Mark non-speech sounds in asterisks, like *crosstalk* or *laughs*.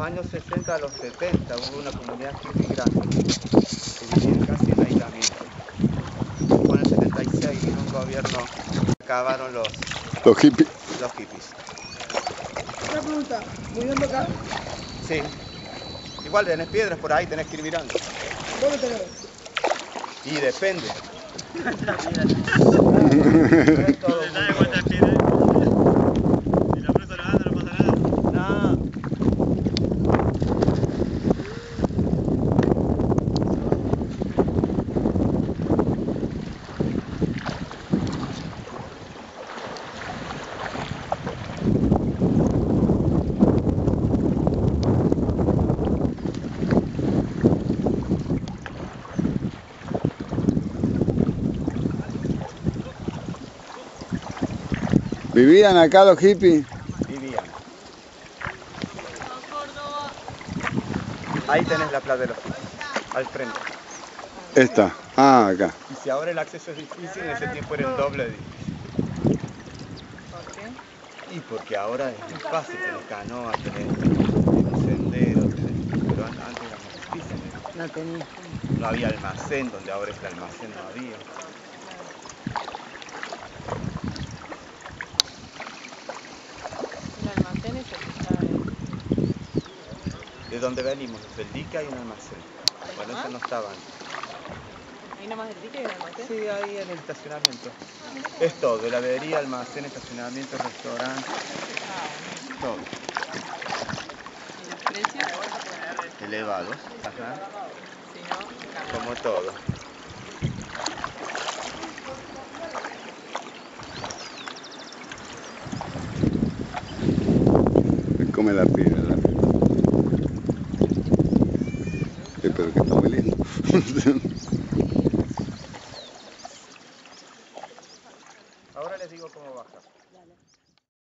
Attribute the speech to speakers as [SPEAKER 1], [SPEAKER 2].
[SPEAKER 1] los años 60 a los 70 hubo una comunidad hippie grande que vivía casi en aislamiento. En el 76 vino un gobierno, acabaron los,
[SPEAKER 2] Los hippies.
[SPEAKER 1] los hippies.
[SPEAKER 3] Una pregunta, viviendo acá,
[SPEAKER 1] Sí. Igual tenés piedras por ahí, tenés que ir mirando.
[SPEAKER 3] ¿dónde tenés?
[SPEAKER 1] Y depende. *laughs* Todo
[SPEAKER 4] No sabe
[SPEAKER 1] muy-
[SPEAKER 4] cuántas piedras. Si la cruza la banda no pasa nada.
[SPEAKER 1] No.
[SPEAKER 2] ¿Vivían acá los hippies?
[SPEAKER 1] Vivían. Ahí tenés la plaza de los hippies, al frente.
[SPEAKER 2] Esta. Ah, acá.
[SPEAKER 1] Y si ahora el acceso es difícil, en ese tiempo era el doble de difícil.
[SPEAKER 3] ¿Por qué?
[SPEAKER 1] Y porque ahora es más fácil, tenés canoa, tenés, tenés sendero, tenés- pero an- antes era más difícil.
[SPEAKER 3] No tenía.
[SPEAKER 1] No había almacén, donde ahora es el almacén, no había.
[SPEAKER 5] El almacén es el que está en-
[SPEAKER 1] De donde venimos, del dique hay un almacén. Bueno, eso no estaba antes.
[SPEAKER 5] Ahí nomás del dique y el almacén.
[SPEAKER 1] Sí, ahí en el estacionamiento. Es todo, heladería, almacén, estacionamiento, restaurante, todo.
[SPEAKER 5] ¿Y los precios?
[SPEAKER 1] Elevados, ajá, como todo.
[SPEAKER 2] Come la piedra. Ahora les digo cómo baja.